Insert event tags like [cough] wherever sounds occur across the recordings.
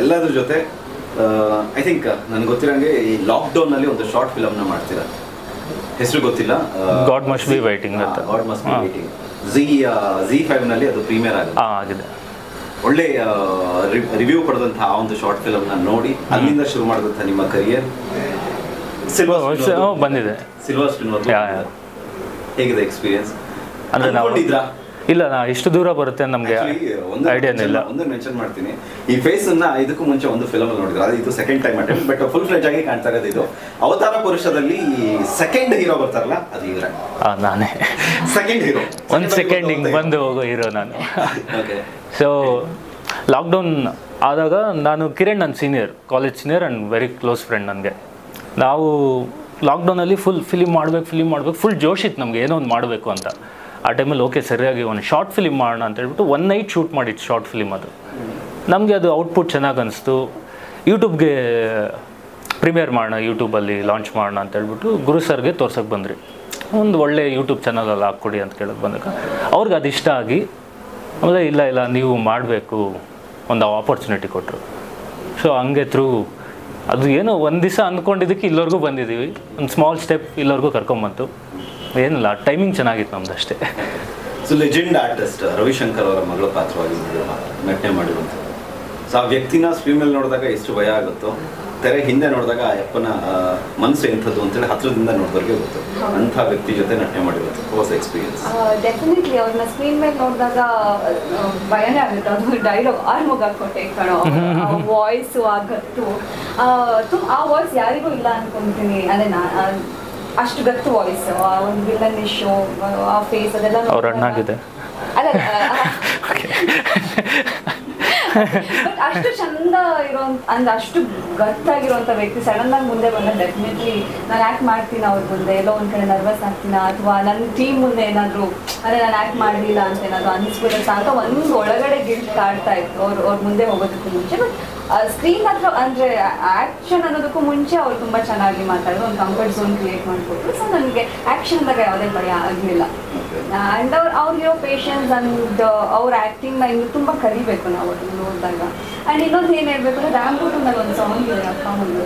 ಎಲ್ಲದ್ರ ಜೊತೆ I think ನನಗೆ ಗೊತ್ತಿರಂಗೆ ಈ ಲಾಕ್ಡೌನಲ್ಲಿ ಒಂದು ಶಾರ್ಟ್ ಫಿಲಮ್ನ ಮಾಡ್ತೀರಾ. ಹೆಸರು ಗೊತ್ತಿಲ್ಲ ಗಾಡ್ ಮಸ್ಟ್ ಬಿ ವೈಟಿಂಗ್ ಅಂತ. God must be waiting Zee five ಫೈವ್ನಲ್ಲಿ ಅದು ಪ್ರೀಮಿಯರ್ ಆಗಿದೆ ಆಗಿದೆ. ಒಳ್ಳೆ ರಿವ್ಯೂ ಪಡೆದಂತಹ ಆ ಒಂದು ಶಾರ್ಟ್ ಫಿಲಮ್ನ ನೋಡಿ ಅಲ್ಲಿಂದ ಶುರು ಮಾಡಿದಂಥ ನಿಮ್ಮ ಕರಿಯರ್ ಸಿಲ್ವರ್ ಬಂದಿದೆ. Silver screen. ಹೇಗಿದೆ ಎಕ್ಸ್ಪೀರಿಯನ್ಸ್ ಅಂದ್ರೆ ನಾವು ಇಲ್ಲ ನಾ ಇಷ್ಟು ದೂರ ಬರುತ್ತೆ ನಮಗೆ ಐಡಿಯಾನೇ ಇಲ್ಲ ಒಂದು ಮೆನ್ಷನ್ ಮಾಡ್ತೀನಿ. ಈ ಫೇಸ್ ಅನ್ನ ಇದಕ್ಕೂ ಮುಂಚೆ ಒಂದು ಫಿಲಮ್ ನೋಡಿದ್ರು. ಅದು ಇದು second time attempt but full fledge ಆಗಿ ಕಾಣ್ತಾ ಇರೋದು ಇದು. ಅವತಾರ ಪುರುಷದಲ್ಲಿ ಸೆಕೆಂಡ್ ಹೀರೋ ಬರ್ತಾರಲ್ಲ ಅದು ಇವರೇ. ನಾನೇ. ಸೆಕೆಂಡ್ ಹೀರೋ ಒಂದು ಸೆಕೆಂಡ್ ಹಿಂಗೆ ಬಂದು ಹೋಗೋ ಹೀರೋ ನಾನು. ಸೊ ಲಾಕ್ಡೌನ್ ಆದಾಗ ನಾನು ಕಿರಣ್ ನನ್ನ senior college senior and very close friend ನನಗೆ. ನಾವು ಲಾಕ್ಡೌನಲ್ಲಿ ಫುಲ್ ಫಿಲಿಮ್ ಮಾಡ್ಬೇಕು ಫಿಲಿಮ್ ಮಾಡ್ಬೇಕು ಫುಲ್ ಜೋಶ್ ಇತ್ತು ನಮಗೆ ಏನೋ ಒಂದು ಮಾಡಬೇಕು ಅಂತ. ಆ ಟೈಮಲ್ಲಿ, ಓಕೆ, ಸರಿಯಾಗಿ ಒಂದು ಶಾರ್ಟ್ ಫಿಲಿಮ್ ಮಾಡೋಣ ಅಂತ ಹೇಳ್ಬಿಟ್ಟು ಒನ್ ನೈಟ್ ಶೂಟ್ ಮಾಡಿತ್ತು ಶಾರ್ಟ್ ಫಿಲಿಮ್ ಅದು. ನಮಗೆ ಅದು ಔಟ್ಪುಟ್ ಚೆನ್ನಾಗಿ ಅನಿಸ್ತು. ಯೂಟ್ಯೂಬ್ಗೆ ಪ್ರಿಮಿಯರ್ ಮಾಡೋಣ ಯೂಟ್ಯೂಬಲ್ಲಿ ಲಾಂಚ್ ಮಾಡೋಣ ಅಂತ ಹೇಳ್ಬಿಟ್ಟು ಗುರು ಸರ್ಗೆ ತೋರ್ಸೋಕೆ ಬಂದ್ರಿ. ಒಂದು ಒಳ್ಳೆ ಯೂಟ್ಯೂಬ್ ಚಾನಲಲ್ಲಿ ಹಾಕ್ಕೊಡಿ ಅಂತ ಕೇಳೋಕೆ ಬಂದಾಗ, ಅವ್ರಿಗೆ ಅದು ಇಷ್ಟ ಆಗಿ, ಆಮೇಲೆ ಇಲ್ಲ ಇಲ್ಲ, ನೀವು ಮಾಡಬೇಕು, ಒಂದು ಆಪರ್ಚುನಿಟಿ ಕೊಟ್ಟರು ಸೊ ಹಂಗೆ ಥ್ರೂ ಅದು ಏನೋ ಒಂದು ದಿವಸ ಅಂದ್ಕೊಂಡಿದ್ದಕ್ಕೆ ಇಲ್ಲವರೆಗೂ ಬಂದಿದ್ದೀವಿ. ಒಂದು ಸ್ಮಾಲ್ ಸ್ಟೆಪ್ ಇಲ್ಲವರೆಗೂ ಕರ್ಕೊಂಬಂತು. ಏನಿಲ್ಲ ಟೈಮಿಂಗ್ ಚೆನ್ನಾಗಿತ್ತು ನಮ್ದು ಅಷ್ಟೇ. ಸೊ ಲೆಜೆಂಡ್ ಆರ್ಟಿಸ್ಟ್ ರವಿಶಂಕರ್ ಅವರ ಮಗಳ ಪಾತ್ರವಾಗಿ ನಟನೆ ಮಾಡಿರುವಂಥದ್ದು ಸೊ ಆ ವ್ಯಕ್ತಿನ ಸ್ಕ್ರೀನ್ ಮೇಲೆ ನೋಡಿದಾಗ ಎಷ್ಟು ಭಯ ಆಗುತ್ತೋ ತೆರೆ ಹಿಂದೆ ನೋಡಿದಾಗ ಆ ಅಪ್ಪನ ಮನಸ್ಸು ಎಂಥದ್ದು ಅಂತೇಳಿ ಹತ್ರದಿಂದ ನೋಡಿದವ್ರಿಗೆ ಗೊತ್ತು. ಅಂಥ ವ್ಯಕ್ತಿ ಜೊತೆ ನಟನೆ ಮಾಡಿರೋದು ಹೊಸ ಎಕ್ಸ್ಪೀರಿಯನ್ಸ್ ಡೆಫಿನೆಟ್ಲಿ ಅವ್ರನ್ನ ಸ್ಕ್ರೀನ್ ಮೇಲೆ ನೋಡಿದಾಗ ಭಯನೇ ಆಗುತ್ತೆ. ಅದು ಡೈಲಾಗ್ ಆರ್ಮುಗ ಕೊಟ್ಟೆ ಕಣೋ. [laughs] ವಾಯ್ಸು ಆ ಗತ್ತು. ಆ, ವಾಯ್ಸ್ ಯಾರಿಗೂ ಇಲ್ಲ ಅನ್ಕೊಂತೀನಿ. ಅದೇ ನಾ ಅಷ್ಟು ಗತ್ತು ವಾಯ್ಸ್ ಆ ಒಂದು ವಿಲನ್ ಶೋ ಆ ಫೇಸ್ ಅದೆಲ್ಲ ಅವ್ರ ಅಣ್ಣಾಗಿದೆ. ಅಲ್ಲ [laughs] ಅಷ್ಟು ಚಂದ ಇರೋ ಅಂದ್ರೆ ಅಷ್ಟು ಗಟ್ಟಾಗಿರುವಂತ ವ್ಯಕ್ತಿ ಸಡನ್ ಆಗಿ ಮುಂದೆ ಬಂದ ಡೆಫಿನೆಟ್ಲಿ ನಾನು ಆಕ್ಟ್ ಮಾಡ್ತೀನಿ ಅವ್ರ ಮುಂದೆ. ಎಲ್ಲೋ ಒಂದ್ ಕಡೆ ನರ್ವಸ್ ಆಗ್ತೀನ, ಅಥವಾ ನನ್ನ ಟೀಮ್ ಮುಂದೆ ಏನಾದ್ರು ಅಂದ್ರೆ ನಾನು ಆಕ್ಟ್ ಮಾಡಲಿಲ್ಲ ಅಂತ ಏನಾದ್ರು ಅನ್ಸ್ಬಿಡುತ್ತೆ ಅಂತ ಒಂದು ಒಳಗಡೆ ಗಿಲ್ಟ್ ಕಾಡ್ತಾ ಇತ್ತು. ಅವ್ರು ಅವ್ರ ಮುಂದೆ ಹೋಗೋದಕ್ಕೂ ಮುಂಚೆ. ಬಟ್ ಸ್ಕ್ರೀನ್ ಹತ್ರ ಅಂದ್ರೆ ಆಕ್ಷನ್ ಅನ್ನೋದಕ್ಕೂ ಮುಂಚೆ ಅವ್ರು ತುಂಬಾ ಚೆನ್ನಾಗಿ ಮಾತಾಡಿದ್ರು. ಒಂದು ಕಂಫರ್ಟ್ ಝೋನ್ ಕ್ರಿಯೇಟ್ ಮಾಡ್ಕೊಟ್ರು. ಸೊ ನನಗೆ ಆಕ್ಷನ್ದಾಗ ಯಾವುದೇ ಭಯ ಆಗಲಿಲ್ಲ. ಆ್ಯಂಡ್ ಅವ್ರು ಅವ್ರಿಗಿರೋ ಪೇಷನ್ಸ್ ಅಂಡ್ ಅವ್ರ ಆ್ಯಕ್ಟಿಂಗ್ನ ಇನ್ನು ತುಂಬ ಕರಿಬೇಕು ನಾವು ಅದನ್ನು ನೋಡಿದಾಗ. ಆ್ಯಂಡ್ ಇನ್ನೊಂದು ಏನು ಹೇಳ್ಬೇಕು ಅಂದರೆ ರ್ಯಾಂಬೂಟನಲ್ಲಿ ಒಂದು ಸಾಂಗ್ ಇದೆ, ಅಪ್ಪ ಒಂದು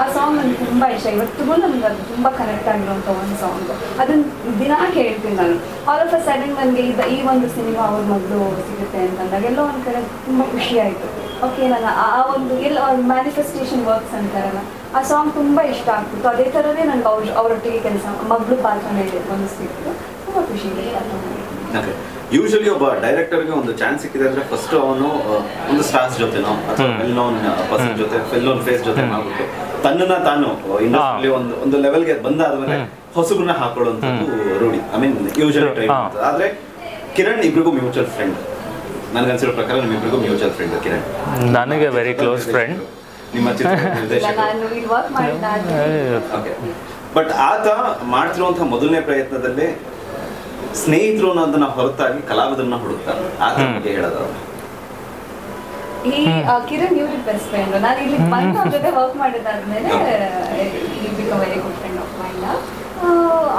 ಆ ಸಾಂಗ್ ನನಗೆ ತುಂಬ ಇಷ್ಟ. ಇವತ್ತಿಗೂ ನನಗೆ ಅದು ತುಂಬ ಕನೆಕ್ಟ್ ಆಗಿರುವಂಥ ಒಂದು ಸಾಂಗ್ ಅದನ್ನು ದಿನ ಕೇಳ್ತೀನಿ ನಾನು. ಆಲ್ ಆಫ್ ಅ ಸಡನ್ ನನಗೆ ಇದು ಈ ಒಂದು ಸಿನಿಮಾ ಅವ್ರ ಮಗಳು ಸಿಗುತ್ತೆ ಅಂತಂದಾಗ ಎಲ್ಲೋ ಒಂದು ಕಡೆ ತುಂಬ ಖುಷಿ ಆಯಿತು ಓಕೆ ನಾನು ಆ ಒಂದು ಎಲ್ಲ ಮ್ಯಾನಿಫೆಸ್ಟೇಷನ್ ವರ್ಕ್ಸ್ ಅಂತಾರಲ್ಲ, ಆ ಸಾಂಗ್ ತುಂಬ ಇಷ್ಟ ಆಗ್ತಿತ್ತು. ಅದೇ ಥರನೇ ನನಗೆ ಅವ್ರ ಅವರೊಟ್ಟಿಗೆ ಕೆಲಸ ಮಗಳು ಪಾತ್ರ ಮೇಲೆ ಅನಿಸ್ತಿತ್ತು ಓಕೆ ಯೂಶಲಿ ಒಬ್ಬ ಡೈರೆಕ್ಟರ್ಗೆ ಒಂದು ಚಾನ್ಸ್ ಸಿಕ್ಕಿದೆ ಅಂದ್ರೆ ಫಸ್ಟ್ ಅವನು ಒಂದು ಸ್ಟಾರ್ಸ್ ಜೊತೆನೋ ಅಥವಾ ವೆಲ್ ನೋನ್ ಪರ್ಸನ್ ಜೊತೆ ವೆಲ್ ನೋನ್ ಫೇಸ್ ಜೊತೆ ಮಾಡ್ಬಿಟ್ಟು ತನ್ನನ್ನ ತಾನು ಇಂಡಸ್ಟ್ರಿಯಲ್ಲಿ ಒಂದು ಒಂದು ಲೆವೆಲ್ಗೆ ಬಂದಾದ್ಮೇಲೆ ಹೊಸಗುನ ಹಾಕೊಳ್ಳುವಂಥದ್ದು ರೂಢಿ. I mean usually try. ಆದ್ರೆ ಕಿರಣ್ ಇಬ್ರಿಗೂ ಮ್ಯೂಚುವಲ್ ಫ್ರೆಂಡ್ ನನಗನ್ಸಿರೋ ಪ್ರಕಾರ ನಿಮ್ಮಿಬ್ರಿಗೂ ಮ್ಯೂಚುವಲ್ ಫ್ರೆಂಡ್ ಕಿರಣ್. ನನಗೆ ವೆರಿ ಕ್ಲೋಸ್ ಫ್ರೆಂಡ್ ನಿಮ್ಮ ಬಟ್ [laughs] ಆತ ಮಾಡ್ತಿರುವಂತಹ ಮೊದಲನೇ ಪ್ರಯತ್ನದಲ್ಲೇ ಸ್ನೇಹಿತರು ಅನ್ನೋದನ್ನ ಹೊರತಾಗಿ ಕಲಾವಿದರನ್ನ ಹುಡುಕ್ತಾರೆ. ಆತ ಬಗ್ಗೆ ಈ ಆ, ಕಿರಣ್ ಇವ್ರಿಗೆ ಬೆಸ್ಟ್ ಫ್ರೆಂಡ್ ನಾನು ಇಲ್ಲಿ ಬಂದು ಅವ್ರ ಜೊತೆ ವರ್ಕ್ ಮಾಡಿದಾದ್ಮೇಲೆ ಈ become very good friend of mind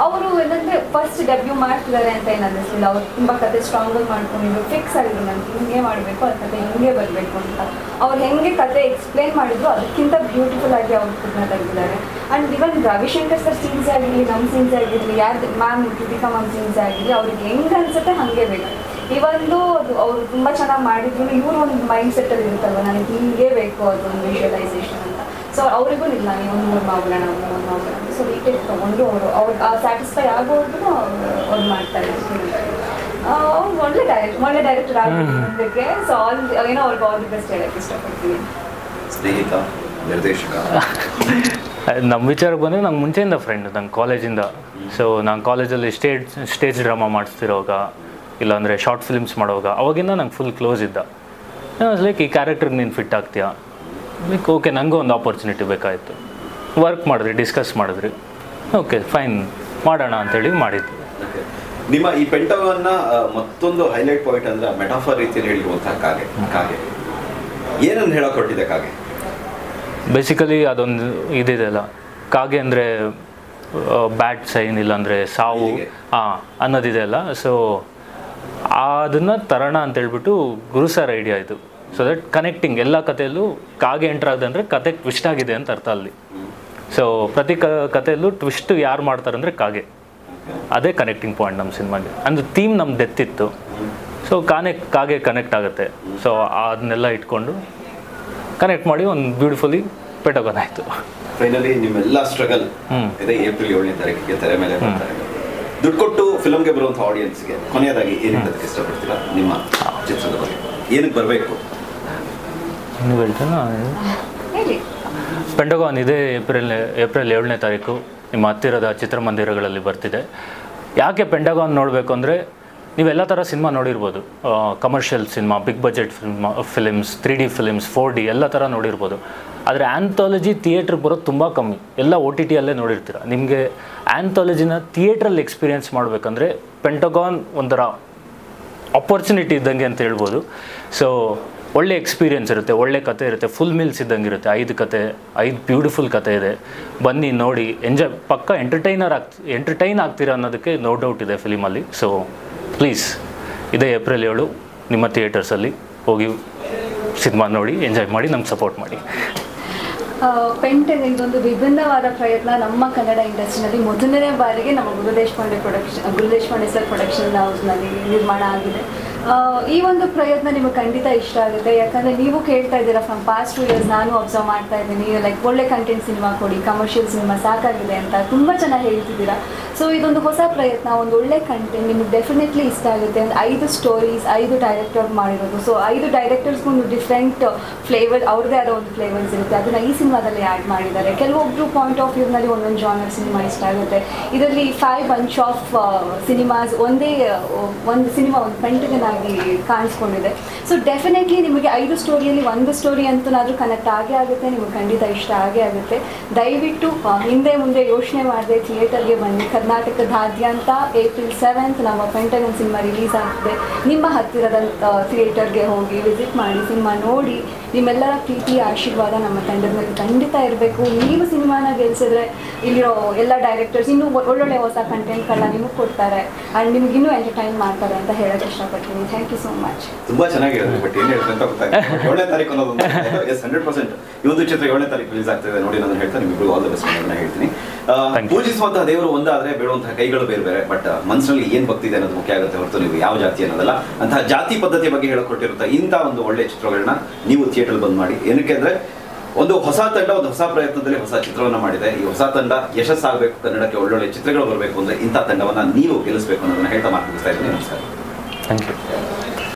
ಅವರು ಏನಂದ್ರೆ ಫಸ್ಟ್ ಡೆಬ್ಯೂ ಮಾಡ್ತಿದ್ದಾರೆ ಅಂತ ಏನು ಅನ್ನಿಸ್ಲಿಲ್ಲ ಅವ್ರು ತುಂಬ ಕತೆ ಸ್ಟ್ರಾಂಗ್ ಮಾಡ್ಕೊಂಡಿದ್ರು. ಫಿಕ್ಸ್ ಆಗಿದ್ರು. ನನಗೆ ಹಿಂಗೆ ಮಾಡಬೇಕು, ಆ ಕತೆ ಹಿಂಗೆ ಬರಬೇಕು ಅಂತ. ಅವ್ರು ಹೆಂಗೆ ಕತೆ ಎಕ್ಸ್ಪ್ಲೇನ್ ಮಾಡಿದ್ರು, ಅದಕ್ಕಿಂತ ಬ್ಯೂಟಿಫುಲ್ ಆಗಿ ಅವ್ರು ಪುಟ್ನ ತೆಗೆದಿದ್ದಾರೆ. And even Ravishankar sir scenes ಆಗಿರಲಿ ನಮ್ಮ ಸೀನ್ಸ್ ಆಗಿರಲಿ ಯಾರು ಮ್ಯಾಮ್ ಕೃತಿಕಾ ಮ್ಯಾಮ್ ಸೀನ್ಸ್ ಆಗಿರಲಿ, ಅವ್ರಿಗೆ ಹೆಂಗೆ ಅನ್ಸುತ್ತೆ ಹಾಗೆ ಬೇಕು. ಇವೊಂದು ಅವರು ತುಂಬ ಚೆನ್ನಾಗಿ ಮಾಡಿದ್ರು. ಇವರು ಒಂದು ಮೈಂಡ್ ಸೆಟ್ಟಲ್ಲಿ ಇರುತ್ತಲ್ವ? ನನಗೆ ಹಿಂಗೆ ಬೇಕು ಅದೊಂದು ವಿಜುವಲೈಸೇಷನ್ ಅಂತ ಸೊ ಅವರಿಗೂ ಇಲ್ಲ ನೀವು ಒಂದು ಮೂರು ಮಾಡ್ಬಿಡೋಣ ಮೂರು ಮಾಡ್ಬಿಡೋಣ ಸೊ ವೀಟೇಜ್ ತೊಗೊಂಡು ಅವರು ಅವ್ರು ಸ್ಯಾಟಿಸ್ಫೈ ಆಗೋರ್ಗು ಅವ್ರು ಮಾಡ್ತಾರೆ. ಅವ್ರು ಒಳ್ಳೆ ಡೈರೆಕ್ಟ್ ಒಳ್ಳೆ ಡೈರೆಕ್ಟರ್ ಆಗಿದ್ದಕ್ಕೆ ಸೊ ಆಲ್ ಏನೋ ಅವ್ರಿಗೆ ಆಲ್ ದಿ ಬೆಸ್ಟ್ ಹೇಳಕ್ಕೆ ಇಷ್ಟಪಡ್ತೀನಿ. ಸ್ನೇಹಿತ ನಿರ್ದೇಶಕ. ನಮ್ಮ ವಿಚಾರಕ್ಕೆ ಬಂದರೆ ನಂಗೆ ಮುಂಚೆಯಿಂದ ಫ್ರೆಂಡ್ ನಂಗೆ ಕಾಲೇಜಿಂದ ಸೊ ನಾನು ಕಾಲೇಜಲ್ಲಿ ಸ್ಟೇಜ್ ಸ್ಟೇಜ್ ಡ್ರಾಮಾ ಮಾಡಿಸ್ತಿರೋವಾಗ ಇಲ್ಲಾಂದರೆ ಶಾರ್ಟ್ ಫಿಲ್ಮ್ಸ್ ಮಾಡೋವಾಗ ಅವಾಗಿಂದ ನಂಗೆ ಫುಲ್ ಕ್ಲೋಸ್ ಇದ್ದ. ಲೈಕ್ ಈ ಕ್ಯಾರೆಕ್ಟ್ರಿಗೆ ನೀನು ಫಿಟ್ ಆಗ್ತೀಯಾ? ಲೈಕ್ ಓಕೆ ನನಗೂ ಒಂದು ಆಪರ್ಚುನಿಟಿ ಬೇಕಾಯಿತು. ವರ್ಕ್ ಮಾಡಿದ್ರಿ ಡಿಸ್ಕಸ್ ಮಾಡಿದ್ರಿ. ಓಕೆ ಫೈನ್ ಮಾಡೋಣ ಅಂತೇಳಿ ಮಾಡಿದ್ವಿ. ನಿಮ್ಮ ಈ ಪೆಂಟವನ್ನ ಮತ್ತೊಂದು ಹೈಲೈಟ್ ಪಾಯಿಂಟ್ ಅಂದ್ರೆ ಮೆಟಾಫರ್ ರೀತಿಯಲ್ಲಿ ಹೇಳಿರುವಂತಹ ಕಾಗೆ ಕಾಗೆ. ಏನನ್ನು ಹೇಳಕ್ ಕೊಟ್ಟಿದೆ ಕಾಗೆ? ಬೇಸಿಕಲಿ ಅದೊಂದು ಇದಿದೆಯಲ್ಲ ಕಾಗೆ ಅಂದರೆ ಬ್ಯಾಡ್ ಸೈನ್ ಇಲ್ಲಾಂದರೆ ಸಾವು ಹಾ ಅನ್ನೋದಿದೆ ಅನ್ನೋದಿದೆಯಲ್ಲ ಸೊ ಅದನ್ನು ತರೋಣ ಅಂತ ಹೇಳ್ಬಿಟ್ಟು ಗುರು ಸರ್ ಐಡಿಯಾ ಇದು. ಸೊ ದಟ್ ಕನೆಕ್ಟಿಂಗ್ ಎಲ್ಲ ಕಥೆಯಲ್ಲೂ ಕಾಗೆ ಎಂಟರ್ ಆಗಿದೆ ಅಂದರೆ ಕತೆ ಟ್ವಿಸ್ಟ್ ಆಗಿದೆ ಅಂತ ಅರ್ಥ ಅಲ್ಲಿ. ಸೊ ಪ್ರತಿ ಕ ಕಥೆಯಲ್ಲೂ ಟ್ವಿಸ್ಟ್ ಯಾರು ಮಾಡ್ತಾರೆ ಅಂದರೆ ಕಾಗೆ. ಅದೇ ಕನೆಕ್ಟಿಂಗ್ ಪಾಯಿಂಟ್ ನಮ್ಮ ಸಿನಿಮಾಗೆ. ಅಂದ್ರೆ ಥೀಮ್ ನಮ್ಮ ಡೆತ್ ಇತ್ತು. ಸೊ ಕಾನೆ ಕಾಗೆ ಕನೆಕ್ಟ್ ಆಗುತ್ತೆ. ಸೊ ಅದನ್ನೆಲ್ಲ ಇಟ್ಕೊಂಡು ಕನೆಕ್ಟ್ ಮಾಡಿ ಒಂದು ಬ್ಯೂಟಿಫುಲಿ ಪೆಟಗೋನ್ ಆಯಿತು. ಫೈನಲಿ ನಿಮ್ಮೆಲ್ಲ ಸ್ಟ್ರಗಲ್. ಇದೆ ಏಪ್ರಿಲ್ ಏಳನೇ ತಾರೀಕಿಗೆ ತೆರೆ ಮೇಲೆ ಬರ್ತಾರೆ. ದುಡ್ಡು ಕೊಟ್ಟು ಫಿಲಮ್ಗೆ ಬರುವಂಥ ಆಡಿಯನ್ಸ್ಗೆ ಕೊನೆಯದಾಗಿ ಏನು ಹೇಳೋದಕ್ಕೆ ಇಷ್ಟಪಡ್ತೀರಾ? ನಿಮ್ಮ ಚಿತ್ರದ ಬಗ್ಗೆ. ಏನಕ್ಕೆ ಬರಬೇಕು? ನೀವು ಪೆಂಡಗಾನ್ ಇದೇ ಏಪ್ರಿಲ್ ಏಪ್ರಿಲ್ ಏಳನೇ ತಾರೀಕು ನಿಮ್ಮ ಹತ್ತಿರದ ಚಿತ್ರಮಂದಿರಗಳಲ್ಲಿ ಬರ್ತಿದೆ. ಯಾಕೆ ಪೆಂಡಗಾನ್ ನೋಡಬೇಕು ಅಂದರೆ ನೀವೆಲ್ಲ ಥರ ಸಿನಿಮಾ ನೋಡಿರ್ಬೋದು. Commercial cinema big budget film films three D films four D ಎಲ್ಲ ಥರ ನೋಡಿರ್ಬೋದು. ಆದರೆ ಆ್ಯಂಥಾಲಜಿ ಥಿಯೇಟ್ರಿಗೆ ಬರೋದು ತುಂಬ ಕಮ್ಮಿ. ಎಲ್ಲ ಒ ಟಿ ಟಿಯಲ್ಲೇ ನೋಡಿರ್ತೀರ. ನಿಮಗೆ ಆ್ಯಂಥಾಲಜಿನ ಥಿಯೇಟ್ರಲ್ಲಿ ಎಕ್ಸ್ಪೀರಿಯೆನ್ಸ್ ಮಾಡಬೇಕಂದ್ರೆ ಪೆಂಟಗಾನ್ ಒಂಥರ ಆಪರ್ಚುನಿಟಿ ಇದ್ದಂಗೆ ಅಂತ ಹೇಳ್ಬೋದು. ಸೊ ಒಳ್ಳೆ ಎಕ್ಸ್ಪೀರಿಯನ್ಸ್ ಇರುತ್ತೆ, ಒಳ್ಳೆ ಕತೆ ಇರುತ್ತೆ ಫುಲ್ ಮೀಲ್ಸ್ ಇದ್ದಂಗೆ ಇರುತ್ತೆ ಐದು ಕತೆ, ಐದು ಬ್ಯೂಟಿಫುಲ್ ಕತೆ ಇದೆ. ಬನ್ನಿ, ನೋಡಿ ಎಂಜಾಯ್ ಪಕ್ಕ ಎಂಟರ್ಟೈನರ್ ಆಗ್ತಿ ಎಂಟರ್ಟೈನ್ ಆಗ್ತೀರಾ ಅನ್ನೋದಕ್ಕೆ ನೋ ಡೌಟ್ ಇದೆ ಫಿಲಿಮಲ್ಲಿ. ಸೊ ಪ್ಲೀಸ್ ಇದೇ ಏಪ್ರಿಲ್ ಏಳು, ನಿಮ್ಮ ಥಿಯೇಟರ್ಸಲ್ಲಿ ಹೋಗಿ ಸಿನಿಮಾ ನೋಡಿ ಎಂಜಾಯ್ ಮಾಡಿ, ನಮ್ಗೆ ಸಪೋರ್ಟ್ ಮಾಡಿ. ಪೆಂಟೆನ್ ಇದೊಂದು ವಿಭಿನ್ನವಾದ ಪ್ರಯತ್ನ ನಮ್ಮ ಕನ್ನಡ ಇಂಡಸ್ಟ್ರಿನಲ್ಲಿ ಮೊದಲನೇ ಬಾರಿಗೆ ನಮ್ಮ Gurudesh Pande production Gurudesh Pande sir production ಹೌಸ್ನಲ್ಲಿ ನಿರ್ಮಾಣ ಆಗಿದೆ. ಈ ಒಂದು ಪ್ರಯತ್ನ ನಿಮಗೆ ಖಂಡಿತ ಇಷ್ಟ ಆಗುತ್ತೆ. ಯಾಕಂದರೆ ನೀವು ಕೇಳ್ತಾ ಇದ್ದೀರಾ ಫ್ರಮ್ ಪಾಸ್ಟ್ ಟು ಇಯರ್ಸ್ ನಾನು ಅಬ್ಸರ್ವ್ ಮಾಡ್ತಾ ಇದ್ದೀನಿ. ಲೈಕ್ ಒಳ್ಳೆ ಕಂಟೆಂಟ್ ಸಿನಿಮಾ ಕೊಡಿ ಕಮರ್ಷಿಯಲ್ ಸಿನಿಮಾ ಸಾಕಾಗಿದೆ ಅಂತ ತುಂಬ ಚೆನ್ನಾಗಿ ಹೇಳ್ತಿದ್ದೀರಾ. ಸೊ ಇದೊಂದು ಹೊಸ ಪ್ರಯತ್ನ, ಒಂದು ಒಳ್ಳೆ ಕಂಟೆಂಟ್ ನಿಮಗೆ ಡೆಫಿನೆಟ್ಲಿ ಇಷ್ಟ ಆಗುತ್ತೆ. ಒಂದು ಐದು ಸ್ಟೋರೀಸ್ ಐದು ಡೈರೆಕ್ಟರ್ ಮಾಡಿರೋದು. ಸೊ ಐದು ಡೈರೆಕ್ಟರ್ಸ್ಗೂ ಒಂದು ಡಿಫ್ರೆಂಟ್ ಫ್ಲೇವರ್ ಅವ್ರದ್ದೇ ಆದ ಒಂದು ಫ್ಲೇವರ್ಸ್ ಇರುತ್ತೆ. ಅದನ್ನು ಈ ಸಿನಿಮಾದಲ್ಲಿ ಆ್ಯಡ್ ಮಾಡಿದ್ದಾರೆ. ಕೆಲವೊಬ್ರು ಪಾಯಿಂಟ್ ಆಫ್ ವ್ಯೂನಲ್ಲಿ ಒಂದೊಂದು ಜಾನರ್ ಸಿನಿಮಾ ಇಷ್ಟ ಆಗುತ್ತೆ. ಇದರಲ್ಲಿ ಫೈವ್ ಬಂಚ್ ಆಫ್ ಸಿನಿಮಾಸ್ ಒಂದೇ ಒಂದು ಸಿನಿಮಾ ಒಂದು ಪೆಂಟಗನ್ ಆಗಿ ಕಾಣಿಸ್ಕೊಂಡಿದೆ. ಸೊ ಡೆಫಿನೆಟ್ಲಿ ನಿಮಗೆ ಐದು ಸ್ಟೋರಿಯಲ್ಲಿ ಒಂದು ಸ್ಟೋರಿ ಅಂತನಾದರೂ ಕನೆಕ್ಟ್ ಆಗೇ ಆಗುತ್ತೆ, ನಿಮಗೆ ಖಂಡಿತ ಇಷ್ಟ ಆಗೇ ಆಗುತ್ತೆ. ದಯವಿಟ್ಟು ಹಿಂದೆ ಮುಂದೆ ಯೋಚನೆ ಮಾಡದೆ, ಥಿಯೇಟರ್ಗೆ ಬನ್ನಿ. ಕರ್ನಾಟಕದಾದ್ಯಂತ ಏಪ್ರಿಲ್ ಸೆವೆಂತ್ ನಮ್ಮ ಪೆಂಟಗನ್ ಸಿನಿಮಾ ರಿಲೀಸ್ ಆಗ್ತಿದೆ. ನಿಮ್ಮ ಹತ್ತಿರದ ಥಿಯೇಟರ್ಗೆ ಹೋಗಿ ವಿಸಿಟ್ ಮಾಡಿ ಸಿನಿಮಾ ನೋಡಿ, ನಿಮ್ಮೆಲ್ಲರ ಪ್ರೀತಿ, ಆಶೀರ್ವಾದ ನಮ್ಮ ತಂಡದ ಮೇಲೆ ಖಂಡಿತ ಇರಬೇಕು. ನೀವು ಸಿನಿಮಾನ ಗೆಲ್ಸಿದ್ರೆ ಇಲ್ಲಿರೋ ಎಲ್ಲ ಡೈರೆಕ್ಟರ್ಸ್ ಇನ್ನೂ ಒಳ್ಳೊಳ್ಳೆ ಹೊಸ ಕಂಟೆಂಟ್ಗಳನ್ನ ನಿಮಗೆ ಕೊಡ್ತಾರೆ. ಆ್ಯಂಡ್ ನಿಮ್ಗೆ ಇನ್ನೂ ಎಂಟರ್ಟೈನ್ ಮಾಡ್ತಾರೆ ಅಂತ ಹೇಳೋಕ್ಕೆ ಇಷ್ಟಪಡ್ತೀನಿ. ಥ್ಯಾಂಕ್ ಯು ಸೋ ಮಚ್ ತುಂಬಾ ಚೆನ್ನಾಗಿರೋದು ಬಟ್ ಏನು ಹೇಳ್ತಾರೆ ಅಂತ ಗೊತ್ತಾಯ್ತು. [laughs] ಏಳನೇ ತಾರೀಕು ಅನ್ನೋದೊಂದು ಎಸ್ ಹಂಡ್ರೆಡ್ ಪರ್ಸೆಂಟ್ ಈ ಒಂದು ಚಿತ್ರ ಏಳನೇ ತಾರೀಕು ರಿಲೀಸ್ ಆಗ್ತಿದೆ ನೋಡಿ ನಾನು ಹೇಳ್ತಾ ನಿಮಗೆ ಆಲ್ ದ ಬೆಸ್ಟ್ ಅಂತ ಹೇಳ್ತೀನಿ. ಪೂಜಿಸುವಂತಹ ದೇವರು ಒಂದಾದ್ರೆ ಬೇಡುವಂತಹ ಕೈಗಳು ಬೇರೆ ಬೇರೆ ಬಟ್ ಮನಸ್ಸಿನಲ್ಲಿ ಏನ್ ಭಕ್ತಿ ಇದೆ ಅನ್ನೋದು ಮುಖ್ಯ ಆಗುತ್ತೆ ಹೊರತು ನೀವು ಯಾವ ಜಾತಿ ಅನ್ನೋದಲ್ಲ. ಅಂತಹ ಜಾತಿ ಪದ್ಧತಿ ಬಗ್ಗೆ ಹೇಳಿಕೊಟ್ಟಿರುತ್ತೆ ಇಂಥ ಒಂದು ಒಳ್ಳೆ ಚಿತ್ರಗಳನ್ನ ನೀವು ಥಿಯೇಟರ್ ಬಂದ್ ಮಾಡಿ. ಏನಕ್ಕೆ ಅಂದ್ರೆ ಒಂದು ಹೊಸ ತಂಡ ಒಂದು ಹೊಸ ಪ್ರಯತ್ನದಲ್ಲಿ ಹೊಸ ಚಿತ್ರವನ್ನ ಮಾಡಿದೆ. ಈ ಹೊಸ ತಂಡ ಯಶಸ್ಸಾಗಬೇಕು ಕನ್ನಡಕ್ಕೆ ಒಳ್ಳೊಳ್ಳೆ ಚಿತ್ರಗಳು ಬರಬೇಕು ಅಂದ್ರೆ ಇಂಥ ತಂಡವನ್ನ ನೀವು ಗೆಲ್ಲಿಸಬೇಕು ಅನ್ನೋದನ್ನ ಹೇಳ್ತಾ ಮಾತು ಮುಗಿಸ್ತಾ ಇದ್ದೀನಿ. ನಮಸ್ಕಾರ. Thank you